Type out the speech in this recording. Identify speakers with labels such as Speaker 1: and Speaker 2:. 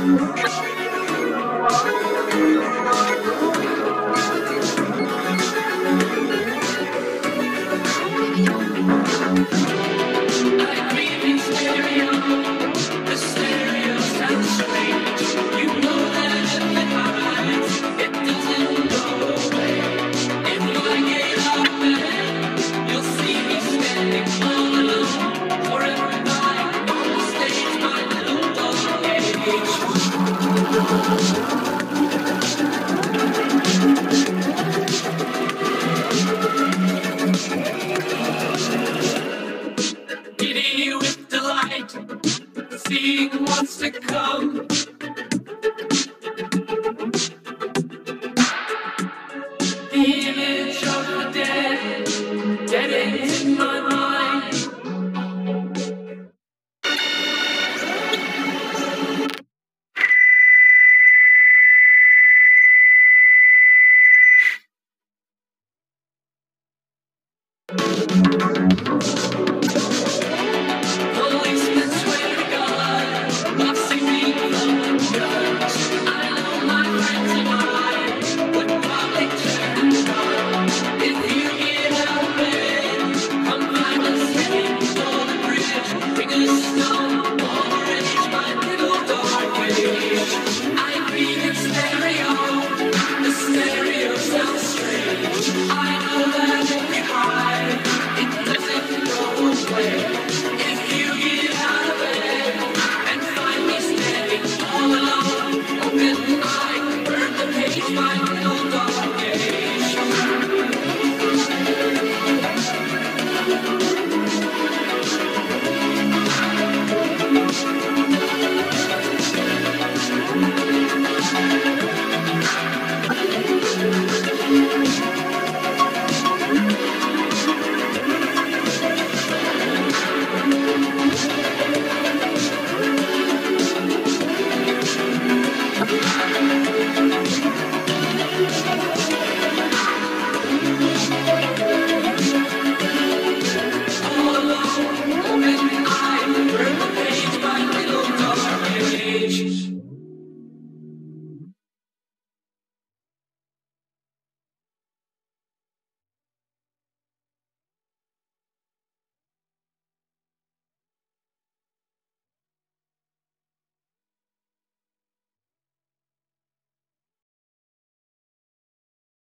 Speaker 1: Thank you. With delight, seeing what's to come.